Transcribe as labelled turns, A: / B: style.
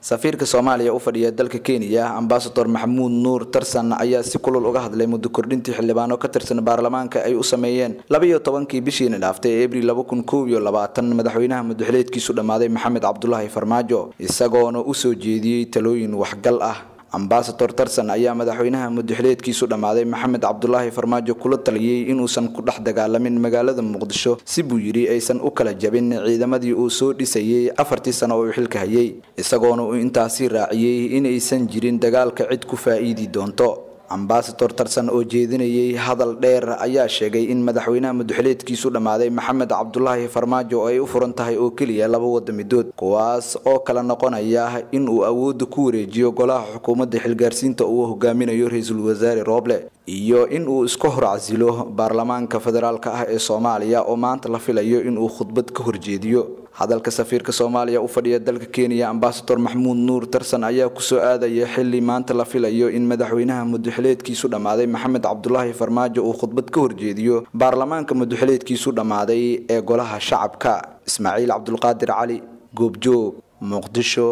A: safiirka soomaaliya u fadhiya dalka kenya ambasador maxamuud nuur tarsan ayaa si kulul uga hadlay muddo kordhintii xildhibaano ka tirsan baarlamaanka ay u sameeyeen. Labaiyo tobankii bishiina dhaaftay ee abril laba kun koob iyo labaatan madaxweynaha muddaxileedkiisu dhammaaday maxamed cabdulaahi farmaajo isagoona u soo jeediyey talooyin waxgal ah ambasador tarsan ayaa madaxweynaha muddaxileedkiisu dhammaaday maxamed cabdulaahi farmaajo kula taliyey inuusan ku dhex dagaalamin magaalada muqdisho si buu yidhi aysan u kala jabin ciidamadii uu soo dhisayey afartii sano oo uu xilka hayay isagoona uu intaasi raaciyey inaysan jirin dagaalka cid ku faa'iidi doonto ambasador tarsan oo jeedinayay hadal dheer ayaa sheegay in madaxweynaha muddaxileedkiisu dhammaaday maxamed cabdulaahi farmaajo ay u furan tahay oo keliya laba wada midood kuwaas oo kala noqonaya in uu awoodda ku wareejiyo golaha xukuumadda xilgaarsiinta uu hogaaminayo ra'iisul wasaare rooble iyo in uu iska hor casilo baarlamaanka federaalka ah ee soomaaliya oo maanta la filayo inuu khudbad ka horjeediyo hadalka safiirka soomaaliya u fadhiya dalka kenya ambasador maxamuud nuur tarsan ayaa ku soo aadaya xili maanta la filayo in madaxweynaha muddaxileedkiisu dhammaaday maxamed cabdulaahi farmaajo uu khudbad ka horjeediyo baarlamaanka muddaxileedkiisu dhammaaday ee golaha shacabka ismaaciil cabdulqaadir cali goobjoog muqdisho